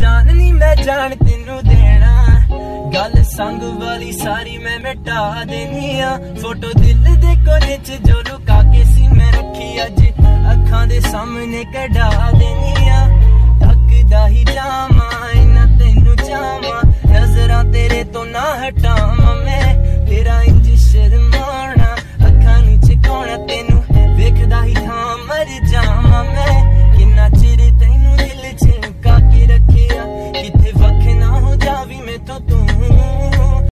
ਜਾਨ ਨਹੀਂ ਮੈਂ ਜਾਣ ਤੈਨੂੰ ਦੇਣਾ। ਗੱਲ ਸੰਗ ਵਾਲੀ ਸਾਰੀ ਮੈਂ ਮਿਟਾ ਦੇਨੀ ਆ। ਫੋਟੋ ਦਿਲ ਦੇ ਕੋਨੇ 'ਚ ਜੋ ਲੁਕਾ ਕੇ ਸੀ ਮੈਂ ਰੱਖੀ ਅੱਜ। ਅੱਖਾਂ ਦੇ ਸਾਹਮਣੇ ਕਢਾ ਦੇਣੀ ਆ। ਤੱਕਦਾ ਹੀ ਜਾਵਾਂ, ਇਨਾ ਤੈਨੂੰ ਜਾਵਾਂ ਨਜ਼ਰਾਂ ਤੇਰੇ ਤੋਂ ਨਾ ਹਟਾਵਾਂ ਮੈਂ।